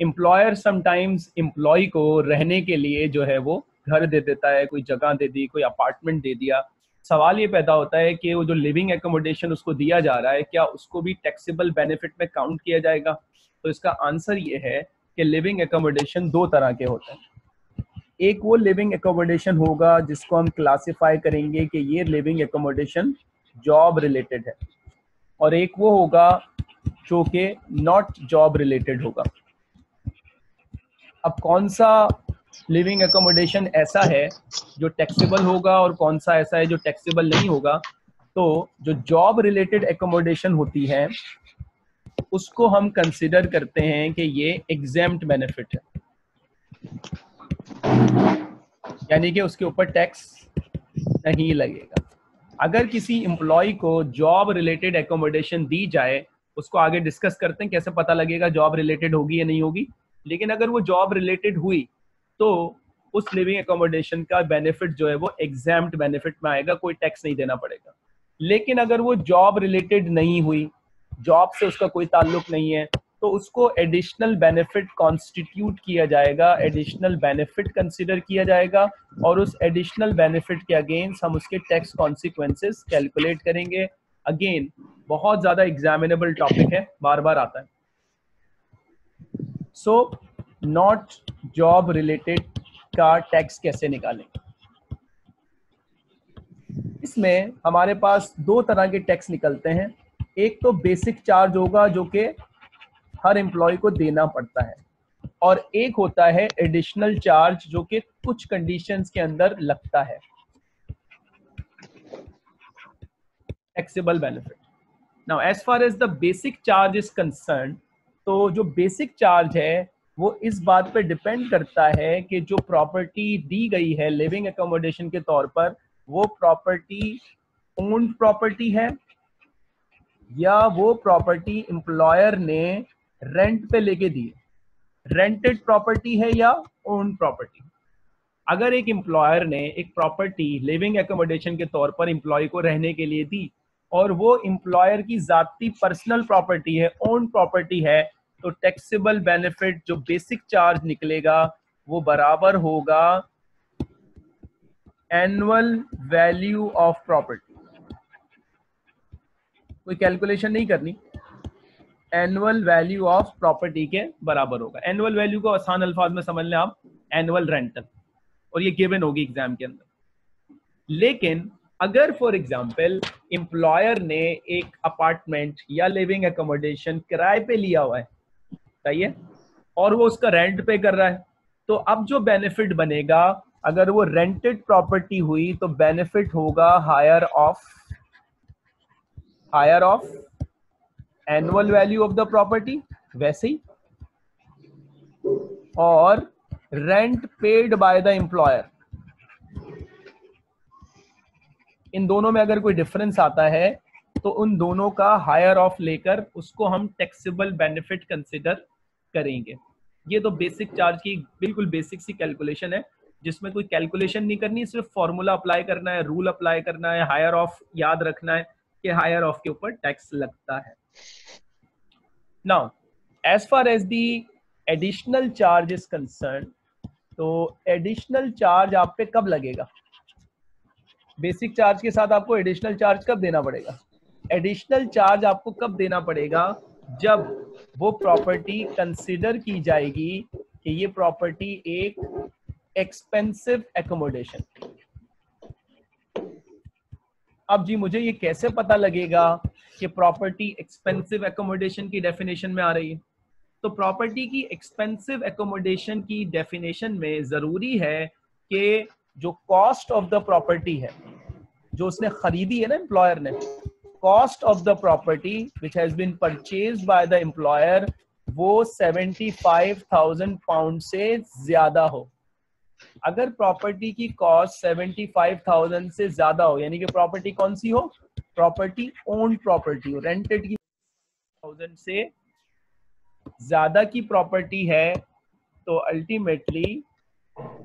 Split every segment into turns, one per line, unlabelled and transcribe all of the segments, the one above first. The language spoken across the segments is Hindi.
एम्प्लॉयर समटाइम्स एम्प्लॉय को रहने के लिए जो है वो घर दे देता है, कोई जगह दे दी, कोई अपार्टमेंट दे दिया। सवाल ये पैदा होता है कि वो जो लिविंग एकोमोडेशन उसको दिया जा रहा है, क्या उसको भी टैक्सेबल बेनिफिट में काउंट किया जाएगा? तो इसका आंसर ये है कि लिविंग एकोमोडेशन दो तरह के होते हैं। एक वो लिविंग एकोमोडेशन होगा जिसको हम क्लासिफाई करेंगे कि ये लिविंग एकोमोडेशन जॉब रिलेटेड है। और एक वो होगा जो कि नॉट जॉब रिलेटेड होगा। अब कौन सा लिविंग एकोमोडेशन ऐसा है जो टैक्सेबल होगा और कौन सा ऐसा है जो टैक्सेबल नहीं होगा? तो जो जॉब रिलेटेड एकोमोडेशन होती है, उसको हम कंसिडर करते हैं कि ये एग्जाम्ड बेनिफिट है। यानी कि उसके ऊपर टैक्स नहीं लगेगा। अगर किसी एम्प्लॉय को जॉब रिलेटेड एकोमोडेशन दी जाए, उसको आगे डिस्कस करते हैं, कैसे पता लगेगा जॉब रिलेटेड होगी या नहीं होगी? लेकिन अगर वो जॉब रिलेटेड हुई तो उस लिविंग एकोमोडेशन का बेनिफिट जो है वो एग्जाम्ड बेनिफिट में आएगा, कोई टैक्स नहीं देना पड़ेगा। लेकिन अगर वो जॉब रिलेटेड नहीं हुई जॉब से उसका कोई ताल्लुक नहीं है तो उसको एडिशनल बेनिफिट कॉन्स्टिट्यूट किया जाएगा एडिशनल बेनिफिट कंसिडर किया जाएगा और उस एडिशनल बेनिफिट के अगेंस्ट हम उसके टैक्स कॉन्सिक्वेंसेस कैलकुलेट करेंगे। अगेन बहुत ज़्यादा एग्जामिनेबल टॉपिक है, बार बार आता है। सो नॉट जॉब रिलेटेड का टैक्स कैसे निकालें इसमें हमारे पास दो तरह के टैक्स निकलते हैं। एक तो बेसिक चार्ज होगा जो कि हर एम्प्लॉय को देना पड़ता है। और एक होता है एडिशनल चार्ज जो कि कुछ कंडीशंस के अंदर लगता है। Taxable benefit now as far as the basic charge is concern तो जो बेसिक चार्ज है, वो इस बात पे डिपेंड करता है कि जो प्रॉपर्टी दी गई है लिविंग एकोमोडेशन के तौर पर, वो प्रॉपर्टी ओन्ड प्रॉपर्टी है या वो प्रॉपर्टी एम्प्लॉयर ने रेंट पे लेके दी रेंटेड प्रॉपर्टी है या ओन प्रॉपर्टी अगर एक एम्प्लॉयर ने एक प्रॉपर्टी लिविंग एकोमोडेशन के तौर पर एम्प्लॉय को रहने के लिए दी और वो एम्प्लॉयर की जाती पर्सनल प्रॉपर्टी है ओन प्रॉपर्टी है तो टैक्सेबल बेनिफिट जो बेसिक चार्ज निकलेगा, वो बराबर होगा एनुअल वैल्यू ऑफ़ प्रॉपर्टी कोई कैलकुलेशन नहीं करनी। एनुअल वैल्यू ऑफ़ प्रॉपर्टी के बराबर होगा। एनुअल वैल्यू को आसान अल्फाज में समझ लें आप एनुअल रेंटल और ये गिवन होगी एग्ज़ाम के अंदर। लेकिन अगर फॉर एग्ज़ाम्पल एम्प्लॉयर ने एक अपार्टमेंट या लिविंग एकोमोडेशन किराए पे लिया हुआ है है और वो उसका रेंट पे कर रहा है। तो अब जो बेनिफिट बनेगा, अगर वो रेंटेड प्रॉपर्टी हुई तो बेनिफिट होगा higher of higher of annual value of the property वैसे ही। और rent paid by the employer इन दोनों में अगर कोई डिफरेंस आता है तो उन दोनों का हायर ऑफ़ लेकर उसको हम टैक्सेबल बेनिफिट कंसिडर करेंगे। ये तो बेसिक चार्ज की बिल्कुल बेसिक सी कैलकुलेशन है, जिसमें कोई कैलकुलेशन नहीं करनी, सिर्फ़ फॉर्मूला अप्लाई करना है रूल अप्लाई करना है हायर ऑफ़ याद रखना है कि हायर ऑफ़ के ऊपर टैक्स लगता है। Now as far as the additional charge is concern तो एडिशनल चार्ज आप पे कब लगेगा? बेसिक चार्ज के साथ आपको एडिशनल चार्ज कब देना पड़ेगा? एडिशनल चार्ज आपको कब देना पड़ेगा? जब वो प्रॉपर्टी कंसिडर की जाएगी कि ये प्रॉपर्टी एक एक्सपेंसिव एकोमोडेशन अब जी मुझे ये कैसे पता लगेगा कि प्रॉपर्टी एक्सपेंसिव एकोमोडेशन की डेफिनेशन में आ रही है? तो प्रॉपर्टी की एक्सपेंसिव एकोमोडेशन की डेफिनेशन में ज़रूरी है कि जो कॉस्ट ऑफ़ द प्रॉपर्टी है, जो उसने खरीदी है ना एम्प्लॉयर ने cost of the property which has been purchase by the employer वो 75,000 पाउंड से ज़्यादा हो। अगर प्रॉपर्टी की कॉस्ट 75,000 से ज़्यादा हो यानी कि प्रॉपर्टी कौन सी हो? प्रॉपर्टी ओन प्रॉपर्टी हो। रेंटेड की थाउज़ेंड से ज़्यादा की प्रॉपर्टी है तो अल्टीमेटली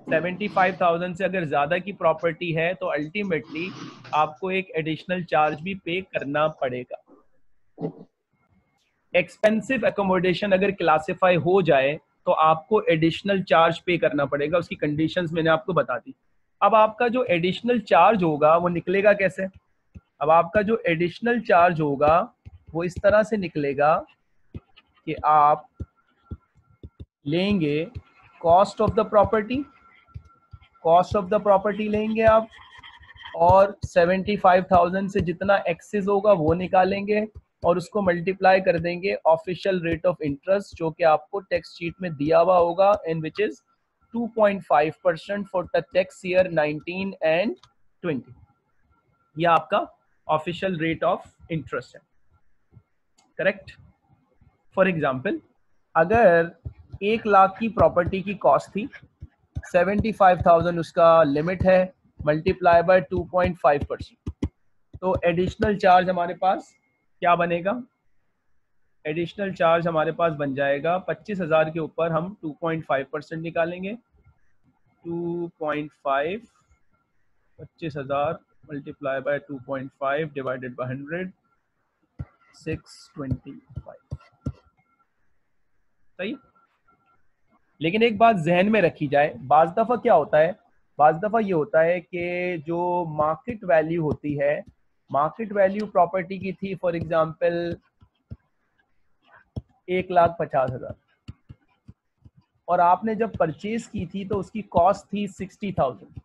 75,000 से अगर ज़्यादा की प्रॉपर्टी है तो अल्टीमेटली आपको एक एडिशनल चार्ज भी पे करना पड़ेगा। एक्सपेंसिव एकोमोडेशन अगर क्लासिफाई हो जाए तो आपको एडिशनल चार्ज पे करना पड़ेगा। उसकी कंडीशंस मैंने आपको बता दी। अब आपका जो एडिशनल चार्ज होगा वो निकलेगा कैसे? अब आपका जो एडिशनल चार्ज होगा वो इस तरह से निकलेगा कि आप लेंगे cost of the property cost of the property लेंगे आप और 75,000 से जितना एक्सेस होगा वो निकालेंगे और उसको मल्टीप्लाई कर देंगे ऑफिशियल रेट ऑफ़ इंटरेस्ट जो कि आपको टैक्स शीट में दिया हुआ होगा in which is 2.5 percent for the tax year 19 and 20 ये आपका ऑफिशियल रेट ऑफ़ इंटरेस्ट है। करेक्ट फॉर एग्ज़ाम्पल अगर एक लाख की प्रॉपर्टी की कॉस्ट थी 75,000 उसका लिमिट है मल्टीप्लाई बाय 2.5 परसेंट तो एडिशनल चार्ज हमारे पास क्या बनेगा? एडिशनल चार्ज हमारे पास बन जाएगा पच्चीस हज़ार के ऊपर हम 2.5 परसेंट निकालेंगे। 2.5 पच्चीस हज़ार multiply by 2.5 divided by hundred six twenty five सही? लेकिन एक बात जहन में रखी जाए, बाज दफ़ा क्या होता है? बाज दफ़ा ये होता है कि जो मार्केट वैल्यू होती है मार्केट वैल्यू प्रॉपर्टी की थी फॉर एग्ज़ाम्पल एक लाख पचास हज़ार। और आपने जब परचेज की थी तो उसकी कॉस्ट थी सिक्सटी थाउज़ेंड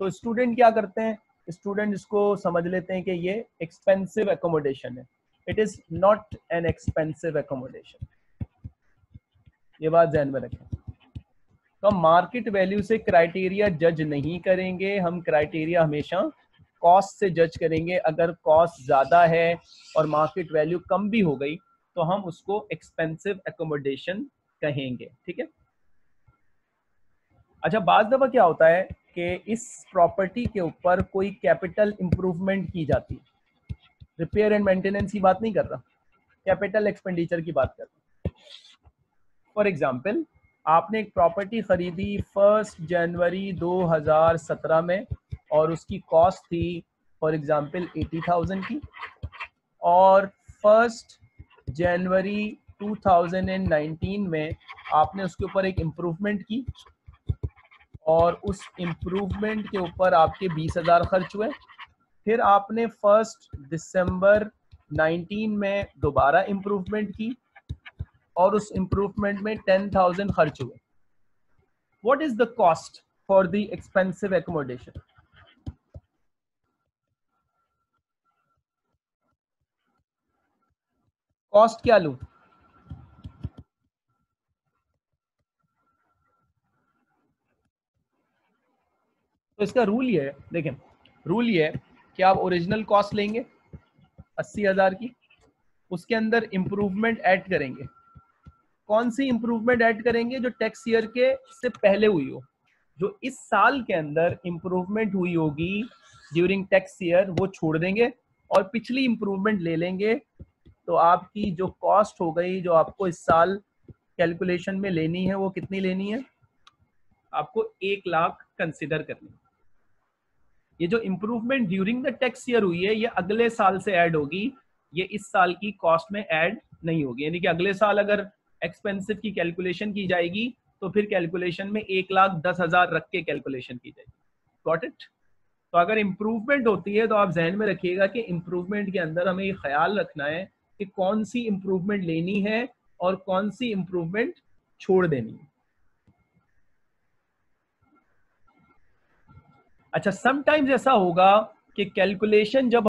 तो स्टूडेंट क्या करते हैं? स्टूडेंट इसको समझ लेते हैं कि ये एक्सपेंसिव एकोमोडेशन है। It is not an expensive accommodation ये बात जहन में रखें। तो हम मार्केट वैल्यू से क्राइटेरिया जज नहीं करेंगे, हम क्राइटेरिया हमेशा कॉस्ट से जज करेंगे। अगर कॉस्ट ज़्यादा है और मार्केट वैल्यू कम भी हो गई तो हम उसको एक्सपेंसिव एकोमोडेशन कहेंगे, ठीक है? अच्छा बाज दफ़ा क्या होता है कि इस प्रॉपर्टी के ऊपर कोई कैपिटल इंप्रूवमेंट की जाती है। रिपेयर एंड मेंटेनेंस की बात नहीं कर रहा कैपिटल एक्सपेंडिचर की बात कर रहा। फॉर एग्ज़ाम्पल आपने एक प्रॉपर्टी खरीदी फ़र्स्ट जनवरी 2017 में और उसकी कॉस्ट थी फॉर एग्जांपल एटी थाउज़ेंड की और फ़र्स्ट जनवरी 2019 में आपने उसके ऊपर एक इम्प्रूवमेंट की और उस इम्प्रूवमेंट के ऊपर आपके बीस हज़ार खर्च हुए। फिर आपने फ़र्स्ट दिसंबर 19 में दोबारा इम्प्रूवमेंट की और उस इम्प्रूवमेंट में टेन थाउज़ेंड खर्च हुए। What is the cost for the expensive accommodation cost क्या लू? तो इसका रूल ये है, देखें रूल ये है कि आप ओरिजिनल कॉस्ट लेंगे अस्सी हज़ार की, उसके अंदर इंप्रूवमेंट ऐड करेंगे। कौन सी इंप्रूवमेंट ऐड करेंगे जो टैक्स ईयर के से पहले हुई हो? जो इस साल के अंदर इंप्रूवमेंट हुई होगी ड्यूरिंग टैक्स ईयर वो छोड़ देंगे और पिछली इंप्रूवमेंट ले लेंगे। तो आपकी जो कॉस्ट हो गई, जो आपको इस साल कैलकुलेशन में लेनी है, वो कितनी लेनी है? आपको एक लाख कंसिडर करनी ये जो improvement during the tax year हुई है, ये अगले साल से ऐड होगी। ये इस साल की कॉस्ट में ऐड नहीं होगी। यानी कि अगले साल अगर एक्सपेंसिव की कैलकुलेशन की जाएगी तो फिर कैलकुलेशन में एक लाख दस हज़ार रख के कैलकुलेशन की जाएगी। गॉट इट तो अगर इम्प्रूवमेंट होती है तो आप जहन में रखिएगा कि इम्प्रूवमेंट के अंदर हमें ये ख्याल रखना है कि कौन सी इंप्रूवमेंट लेनी है और कौन सी इंप्रूवमेंट छोड़ देनी है। अच्छा समटाइम्स ऐसा होगा कि कैलकुलेशन जब